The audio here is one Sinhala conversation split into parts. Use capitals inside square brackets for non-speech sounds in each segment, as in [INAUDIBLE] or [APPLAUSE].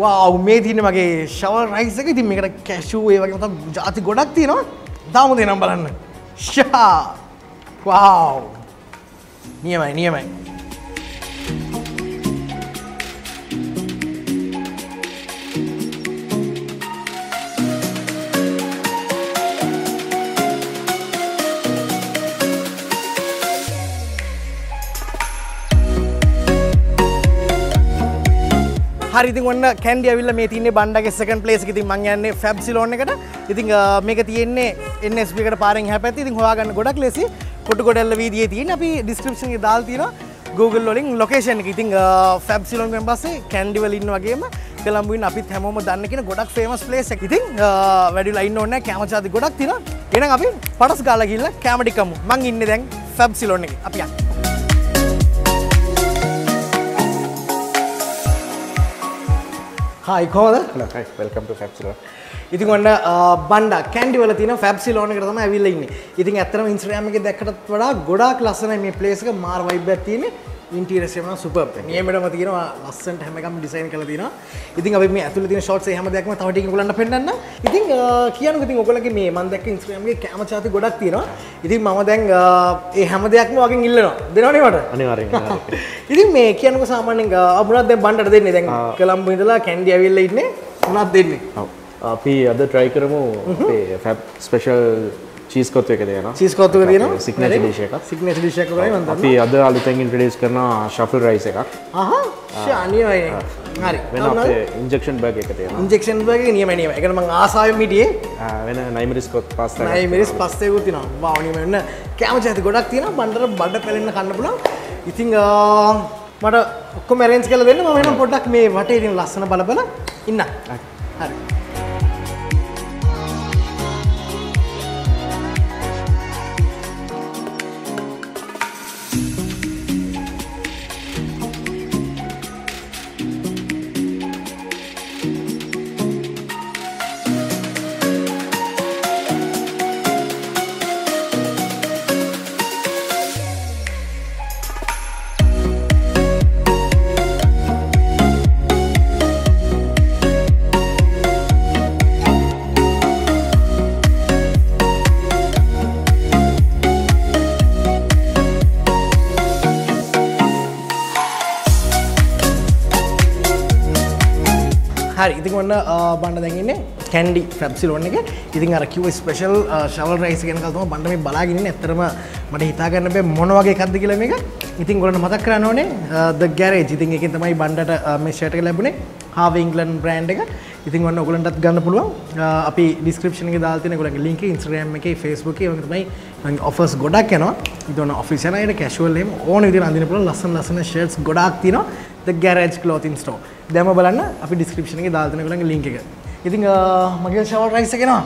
වාව් මේ තියන මගේ ශවල් රයිසක ඉතින් මේකට කැෂූ ඒ වගේ මත ජාති ගොඩක් තියෙනවා. දාම දෙනම් බලන්න. ෂා! වාව් නියමයි නියමයි. හරිති ඔන්න කැන්ඩි ඇවිල්ල මේ තින්නේ බණ්ඩගේ සකන් පලේස් ඉතින් මං යන්නේ ෆැබ්සිලෝන් එකට. ඉතින් මේක තියෙන්නේ එන්නස්පිකට පාරෙන් හැපැති ඉතින් හොයාගන්න ගොඩක් ලෙසි. කොටු ගොඩල්ල වීදිය තියෙන අපි ඩිස්ක්‍රිප්ෂන් දාල් තියෙන Google වලින් ලොකේෂන් එක. ඉතින් ෆැබ්සිලෝන් වෙන් පස්සේ කැන්ඩි වල ඉන්න වගේම කොළඹින් අපිත් හැමෝම දන්න කියන ගොඩක් ෆේමස් ප්ලේස් එක. ඉතින් වැඩිලා ඉන්න ඕනේ. කැමචාති ගොඩක් තියෙනවා. එහෙනම් අපි පටස් ගාලා ගිහලා කැමටි කමු. මං ඉන්නේ දැන් ෆැබ්සිලෝන් එකේ. අපි යන්න. හායි කෝද වෙල්කම් ටු ෆැක්චුලර් ඉතින් ඔන්න බණ්ඩ කැන්ඩිවල තින ෆැබ්සි ලෝන එක තමයි ඇවිල්ලා ඉන්නේ. ඉතින් ඇත්තටම ඉන්ස්ටාග්‍රෑම් එකේ දැක්කටත් වඩා ගොඩාක් ලස්සනයි මේ ප්ලේස් එක. මාර වයිබ් එකක් එක සුපර්බ්. නියමෙටම තියෙනවා ලස්සනට හැම එකම ඩිසයින් කරලා තියෙනවා. ඉතින් අපි මේ ඇතුළේ තියෙන ෂොට්ස් ඒ හැම දෙයක්ම තව ටිකකින් ඔයගොල්ලන්ට පෙන්නන්න. ඉතින් කියන්නකෝ ඉතින් ඔයගොල්ලන්ගේ මේ ඉන්ස්ටාග්‍රෑම් එකේ කැම චාති ගොඩක් තියෙනවා. ඉතින් මම දැන් ඒ හැම දෙයක්ම වගේ ඉල්ලනවා. දෙනවනේ මට? අනිවාර්යෙන් [LAUGHS] ඉතින් මේ කියන්නකෝ සාමාන්‍යයෙන් මොනවද දැන් බණ්ඩට දෙන්නේ? දැන් කොළඹ ඉඳලා කැන්ඩි ඇවිල්ලා ඉන්නේ. මොනවද දෙන්නේ? අපි අද ට්‍රයි කරමු ෆැබ් ස්පෙෂල් චීස් කොත්තු එක දෙන චීස් කොත්තු එක තියෙනවා. සිග්නේචර් ඩිෂ් එක සිග්නේචර් ඩිෂ් එක කරේ මම දන්නවා. අපි අද අලුතෙන් ඉන්ට්‍රොඩියුස් කරන ෂෆල් රයිස් එකක් ෂානියයි. හරි. ඉන්ජෙක්ෂන් බර්ග් එක තියෙනවා ඉන්ජෙක්ෂන් වගේ නියම නියම. ඒකට මම ආසාවෙන් හිටියේ. ආ, වෙන නයිමරිස් කොත් පාස්තා නයි මිරිස් පස්සෙකුත් තියෙනවා. වාව් නියම වෙන්න. කැම ජාති ගොඩක් තියෙනවා. බණ්ඩර බඩ පැලෙන්න කන්න පුළුවන්. ඉතින් ආ, මට ඔක්කොම arrange කරලා දෙන්න මම පොඩ්ඩක් මේ වටේ ඉතින් ලස්සන බල බල ඉන්න. හරි. හරි ඉතින් ඔන්න බණ්ඩ දැන්ඉන්නේ කැන්ඩි ෆැබ්සිලෝන් එක ඉතින් අර කිව්ව ස්පෙෂල් ශවල් රයිස් ගැන කල්තම බණ්ඩ මේ බලාගෙන ඉන්නේ. ඇත්තටම මට හිතාගන්න බෑ මොන වගේ එකක්ද කියලා මේක. ඉතින් ඔයාලට මතක් කරන්න ඕනේ ද ගැරේජ් ඉතින් ඒකෙන් තමයි බණ්ඩට මේ ෂර්ට් එක ලැබුණේ. හාව ඉංග්ලන්ඩ් බ්‍රෑන්ඩ් එක. ඉතින් ඔන්න ඔයගලන්ටත් ගන්න පුළුවන්. අපි ඩිස්ක්‍රිප්ෂන් එකේ දාලා තියෙන ඔයගලගේ link එක Instagram එකේ Facebook එකේ වගේ තමයි මම offers ගොඩක් යනවා. ඉතින් ඔන්න office යන අයට casual එහෙම ඕන විදිහට අඳින්න පුළුවන් ලස්සන ලස්සන shirts ගොඩාක් තියෙනවා. The garage clothing store. දැම්ම බලන්න අපි ඩිස්ක්‍රිප්ෂන් එකේ දාලා තියෙන ඔයගලගේ link එක. ඉතින් මගේ shower rice එක එනවා.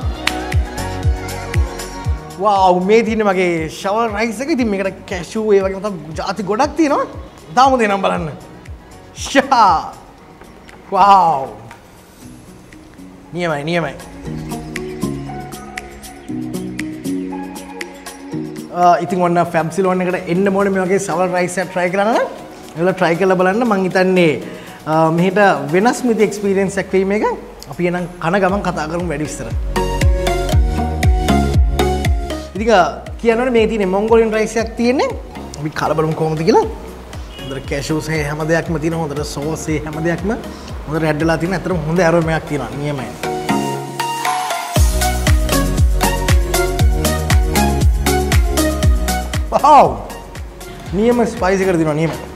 වාව් මේ තියන්නේ මගේ shower rice එක. ඉතින් මේකට cashew ඒ වගේ මත ಜಾති ගොඩක් තියෙනවා. දාමු දෙනම් බලන්න. ෂා! වාව් නියමයි නියමයි. ඉතින් ඔන්න ෆැබ්සිලෝන් එකට එන්න මොන මේ වගේ සවල් රයිස් එකක් try කරන්න. එලා try කරලා බලන්න මං හිතන්නේ මෙහෙට වෙනස් මිති එක්ස්පීරියන්ස් එකක් වෙයි මේක අපි එනම් කන ගමන් කතා කරමු වැඩි විස්තර. ඉතින් කියනවනේ මේ තියෙන්නේ මොන්ගෝලියන් රයිස් එකක් තියෙන්නේ. අපි කලබල බලමු කොහොමද කියලා. හොඳට කැෂූස් හැම දෙයක්ම තියෙනවා හොඳට සෝස් හැම දෙයක්ම. හොඳට රැඩ් වෙලා තියෙන ඇත්තටම හොඳ ඇරෝමයක් තියෙනවා නියමයි. වව් නියම ස්පයිසි කර දෙනවා නියම.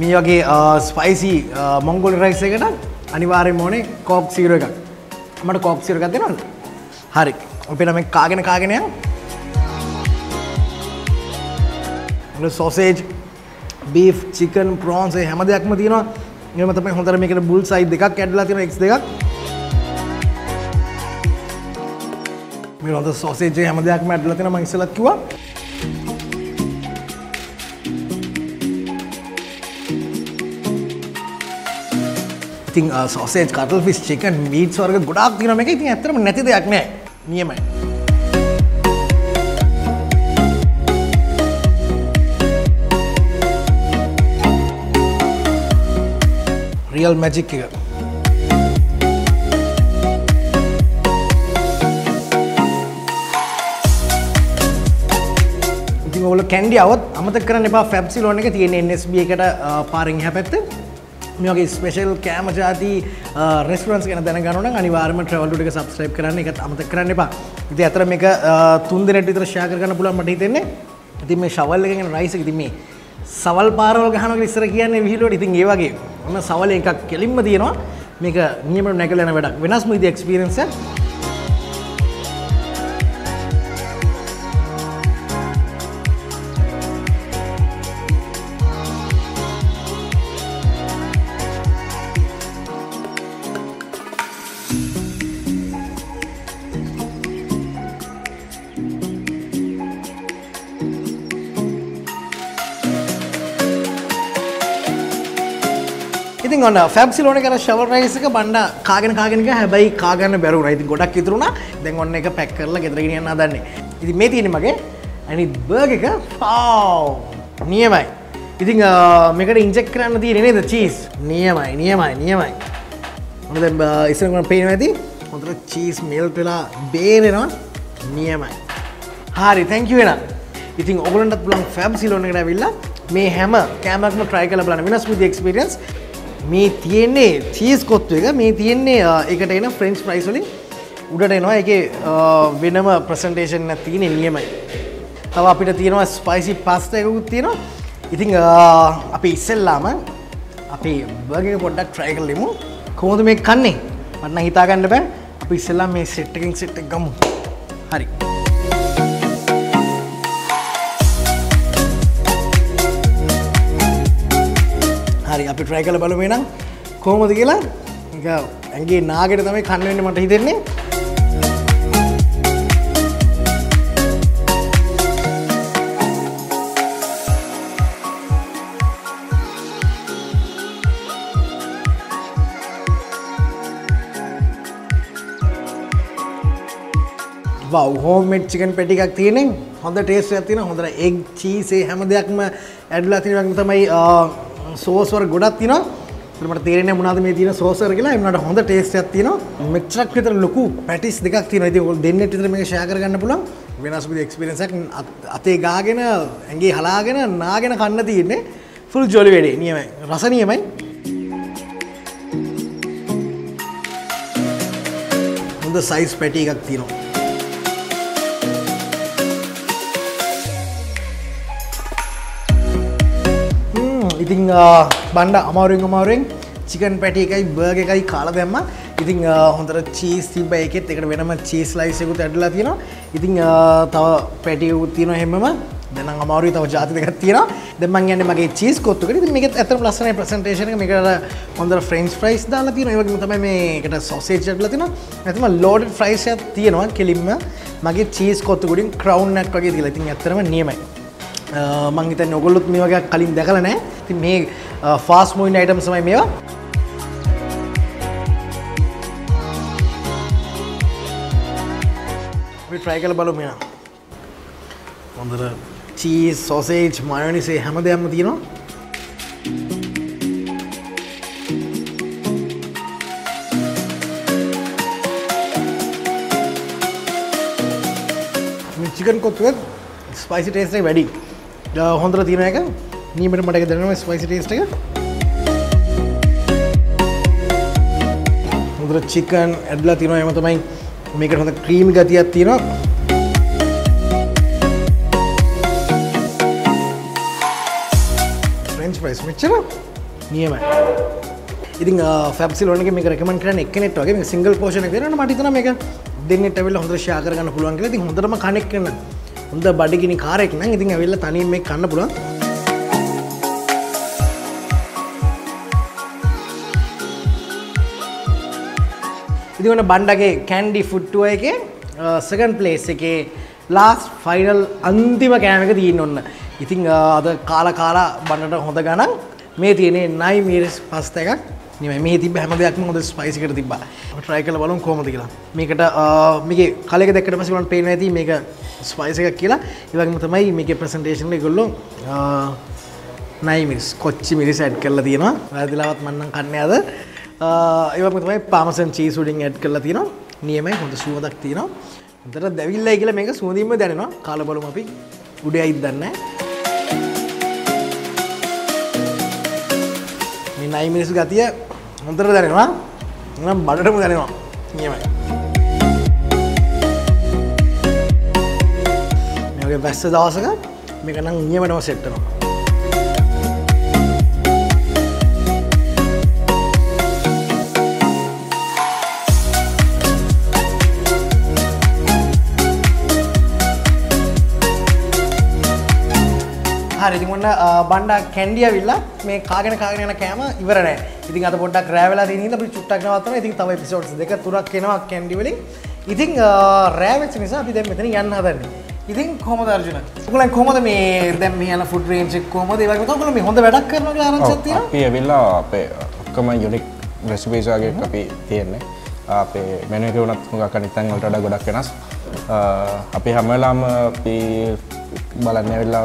මේ වගේ ස්පයිසි මොංගොලි රයිස් එකට අනිවාර්යෙන්ම ඕනේ කෝක් සීරෝ එකක්. මට කෝක් සීරෝ එකක් දෙනවද? හරි. අපි නම් කාගෙන කාගෙන යමු සෝසේජ් බීෆ් චිකන් ප්‍රෝන්ස් හැම දෙයක්ම තියෙනවා. එහෙම තමයි හොඳට මේකට බුල් සයිඩ් දෙකක් ඇඩ්ලා තියෙනවා එක්ස් දෙකක්. මේ හොඳ සෝසේජ් හැම දෙයක්ම ඇඩ්ලා තියෙනවා මම ඉස්සෙල්ලත් කිව්වා. ඉතින් sausage cutlet fish chicken meat වර්ග ගොඩක් තිනම එක ඉතින් ඇතරම නැති දෙයක් නෑ. නියමයි. රියල් මැජික් එක. ඔල කැන්ඩි අවත් අමත කරන එපා. ෆැබ්සිලෝන එක තියෙන එස්බ එකට පාරෙන් හැපැත්ත පැත්තේ මේ වගේ ස්පෙෂල් කෑම ජාති රෙස්ටරන්ට්ස් ගැන දැනගන්න නම් අනිවාර්යයෙන්ම travel to එක subscribe කරන්න ඒකත් අමතක කරන්න එපා. ඉතින් අතර මේක තුන් දිනට විතර share කරගන්න පුළුවන් මට හිතෙන්නේ. ඉතින් මේ shovel එකෙන් එන rice එක ඉතින් මේ සවල් පාරවල් ගහනවා කියලා ඉස්සර කියන්නේ විහිළුවට ඉතින් ඒ වගේ ඔන්න සවල් එකක් කෙලින්ම තියෙනවා. මේක නියමව නැගලා යන වැඩක්. වෙනස්ම විදිහේ experience එකක්. ඉතින් ඔන්න ෆැබ්සි ලෝන කර ශවර් රයිස් එක බණ්ඩ කාගෙන කාගෙන ගියා. හැබැයි කාගන්න බැරුණා. ඉතින් ගොඩක් ඉතුරුණා. දැන් ඔන්න එක පැක් කරලා ගෙදර ගෙනියන්න හදන්නේ. ඉතින් මේ තියෙන්නේ මගේ අනිත් බර්ගර් එක ෆාව් නියමයි. ඉතින් මේකට ඉන්ජෙක්ට් කරන්න තියෙන්නේ නේද චීස්? නියමයි නියමයි නියමයි. ඔන්න දැන් ඉස්සර කරන පේනවා ඇති. හොඳට චීස් මෙල්ට් වෙලා බේරෙනවා. නියමයි. හරි thank you වෙනවා. ඉතින් ඔගලන්ටත් පුළුවන් ෆැබ්සි ලෝන් එකට ඇවිල්ලා මේ හැම කෑමක්ම try කරලා බලන්න වෙනස් විදිහේ experience මේ තියෙන්නේ චීස් කොත්තු එක මේ තියෙන්නේ එකට එන ෆ්‍රෙන්ච් ප්‍රයිස් වලින් උඩට එනවා ඒකේ වෙනම ප්‍රසන්ටේෂන් එකක් තියෙන නියමයි. තව අපිට තියෙනවා ස්පයිසි පාස්තා එකකුත් තියෙනවා. ඉතින් අපි ඉස්සෙල්ලාම අපි බර්ගර් එක පොඩ්ඩක් try කරලෙමු. කොහොමද මේක කන්නේ? මට නම් හිතා ගන්න බෑ. අපි ඉස්සෙල්ලාම මේ සෙට් එකකින් සෙට් එක ගමු. හරි. හරි අපි ට්‍රයි කළ බලමු නම් කොහොමද කියලා? එක ඇගේ නාගෙට තමයි කන්න වෙන්න මට හිතෙන්නේ. හෝමෙට් චිකන් පැටි එකක් තියෙනෙ හොඳ ටේස්ට් එකක් තියෙන හොඳට එග් චීස් ඒ හැම දෙයක්ම ඇඩ්ලා තියෙන වගේ තමයි සෝස්වර ගොඩක් තියෙනවා. මට තේරෙන්නේ මොනවද මේ තියෙන සෝසර් කියලා. ඒ වුණාට හොඳ ටේස්ට් එකක් තියෙනවා. මෙච්චරක් විතර ලොකු පැටිස් දෙකක් තියෙනවා. ඉතින් ඔයගොල්ලෝ දෙන්නෙත් විතර මේක ෂෙයා කරගන්න පුළුවන්. වෙනස් විදිහේ එක්ස්පීරියන්ස් එකක් අතේ ගාගෙන ඇඟේ හලාගෙන නාගෙන කන්න තියෙන්නේ. ෆුල් ජොලි වැඩේ නියමයි. රස නියමයි. හොඳ සයිස් පැටි එකක් තියෙනවා. ඉතිං බණ්ඩ අමාරුවෙන් අමාරුවෙන් චිකන් පැටි එකයි බර්ග එකයි කාල දැම්ම ඉතිං හොඳට චීස් තිබ එකෙත් එකට වෙනම චීස් ලයිසකුත් ඇඩලා තියෙනවා. ඉතිං තව පැටියකුත් තියෙන හෙමම. දැන අමාරු තව ජාති දෙකක් තියෙන දෙමන් යන්න මගේ චීස් කොත්තුකට මේක ඇතම ලස්සන ප්‍රසන්ටේෂන මේකට හොඳ ෆ්‍රෙන්ස් ෆ්‍රයිස් දාලා තියෙන ඒවගේ තමයි මේකට සොසේජ් ටල තින ඇතම ලෝඩ ෆ්‍රයිස් තියෙනවා කෙලින්ම. මගේ චීස් කොත්තුකුඩින් ක්‍රවන්්නක් වගේ දිල තින් ඇතරම නියමයි. මං හිතන්නේ ඔයගොල්ලොත් මේ වගේ කලින් දැකලා ඉතින් මේ ෆාස්ට් මූවින් අයිටම්ස් තමයි මේවා. try කරලා බලමු මෙයා. හොඳට චීස්, සොසේජ්, මයොනයිස් හැම දෙයක්ම තියෙනවා. චිකන් කොත්තුවත් ස්පයිසි එක වැඩි. හොඳට තියෙන එක නීමට මට දැනවා ස්පයිසි ටේස්ට එක. හොඳට චිකන් ඇඩ්ලා තිනවා එම තමයි මේකට හොඳ ක්‍රීම් ගතියක් තියෙනවා. ෆ්‍රෙන්ච් ප්‍රයිස් මෙච්චර නියමයි. ඉතින් ෆැබ්සි ලෝනක මේ රකමන් කරන එකනෙට වගේ මේ සිංගල් පෝෂණ කරන මට හිතන මේක දෙන්නට ඇවිල්ලා හොඳට ෂෙයා කරගන්න පුළුවන් කියලා. ඉතින් හොඳටම කනෙක්ට් කරන හොඳ බඩගිනි කාරෙක් නම් ඉතින් ඇවිල්ලා තනියෙන් මේක කන්න පුළුවන්. ඉතින් ඔන්න බණ්ඩගේ කැන්ඩි ෆුට්ටුව එකේ සෙකන්ඩ් ප්ලේස් එකේ ලාස් ෆයිනල් අන්තිම කෑම එක තියෙන්න ඔන්න. ඉතින් අද කාලා කාලා බණ්ඩට හොඳ ගණන් මේ තියෙන්නේ නයි මීරස් පස්ත එකක් නිම මේ තිබ හැම දෙයක්ම හොඳ ස්පයිසි එකට තිබ්බා. අපි try කරලා බලමු කොහොමද කියලා. මේකට මේකේ කලයක දැක්කට පස්සේ මම පේනවා ඇති මේක ස්පයිස් එකක් කියලා. ඒ වගේම තමයි මේකේ ප්‍රසන්ටේෂන් එක ඒගොල්ලෝ නයි මිරිස් කොච්චි මිරිස් ඇඩ් කරලා තියෙනවා. වැරදිලාවත් මම නම් කන්නේ අද. ඒ වගේම තමයි පාමසන් චීස් උඩින් ඇඩ් කරලා තියෙනවා. නියමයි හොඳ සුවඳක් තියෙනවා. හොඳට දැවිල්ලයි කියලා මේක සුවඳීම දැනෙනවා. කාල බලමු අපි. උඩ ඇයිද දන්නේ මේ නයි මිනිස්සු ගතිය හොඳට දැනෙනවා. නම් බඩටම දැනෙනවා. නියමයි. මේ වගේ වැස්ස දවසක මේක නම් නියමටම සෙට් වෙනවා හරි ඉතින් ඔන්න බණ්ඩා කැන්ඩිය විල්ලා මේ කාගෙන කාගෙන යන කෑම ඉවර නෑ. ඉතින් අද පොඩ්ඩක් රෑ වෙලා තියෙන හින්දා අපි චුට්ටක් නවත්තනවා. ඉතින් තව එපිසෝඩ්ස් දෙක තුනක් එනවා කැන්ඩි වලින්. ඉතින් රෑ වෙච්ච නිසා අපි දැන් මෙතන යන්න හදන්නේ. ඉතින් කොහොමද අර්ජුන? ඔයගොල්ලන් කොහොමද මේ දැන් මේ යන ෆුඩ් රේන්ජ් එක කොහොමද? ඒ වගේම ඔයගොල්ලෝ මේ හොඳ වැඩක් කරනවා කියලා ආරංචියක් තියෙනවා? අපි ඇවිල්ලා අපේ ඔක්කොම යුනික් රෙසිපීස් වගේ අපි තියෙන්නේ අපේ මෙනු එක වුණත් හුඟක් අනිත් තැන් වලට වඩා ගොඩක් වෙනස් අපි හැම වෙලාවම අපි බලන්න ඇවිල්ලා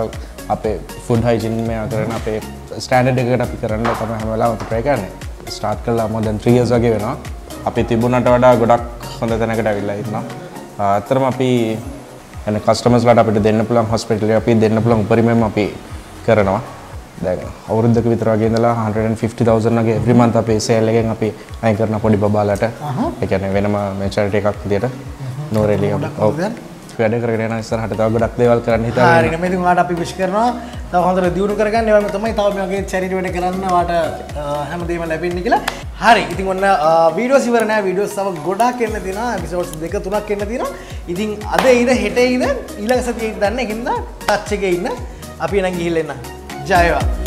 අපේ ෆුඩ් හයිජින් මෙයා කරන අපේ ස්ටෑන්ඩඩ් එකට අපි කරන්න තමයි හැම වෙලාවම අපි try කරන්නේ. ස්ටාර්ට් කළා 3 years වගේ වෙනවා. අපි තිබුණට වඩා ගොඩක් හොඳ තැනකට ඇවිල්ලා ඉන්නවා. අතරම අපි එන කස්ටමර්ස්ලාට අපිට දෙන්න පුළුවන් හොස්පිටල් අපි දෙන්න පුළුවන් උපරිමයෙන් අපි කරනවා. දැන් අවුරුද්දක විතර වගේ ඉඳලා 150000 වගේ every month අපේ sale එකෙන් අපි අයින් කරන පොඩි බබාලට. ඒ කියන්නේ වෙනම මේ charity එකක් විදියට. නෝරෙලි ඔව් වැඩ කරගෙන යන ඉස්සරහට තව ගොඩක් දේවල් කරන්න හිතාගෙන හරි නේද ඔයාලට අපි විශ් කරනවා. තව හොඳට දියුණු කරගන්න ඒ වගේම තමයි තව මේ වගේ චැරිටි වැඩ කරන්න ඔයාලට හැමදේම ලැබෙන්නේ කියලා. හරි ඉතින් ඔන්න වීඩියෝස් ඉවර නෑ. වීඩියෝස් තව ගොඩක් එන්න තියෙනවා. එපිසෝඩ්ස් දෙක තුනක් එන්න තියෙනවා. ඉතින් අද ඊද හෙට ඊද ඊළඟ සතියේ දන්න ටච් එකේ ඉන්න. අපි එනම් ගිහිල්ලා එන්න. ජය වේවා